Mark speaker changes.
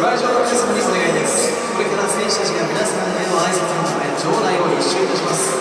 Speaker 1: ご来場の皆様にお願いです。これから選手たちが皆さ様への挨拶のため場内を一周いたします。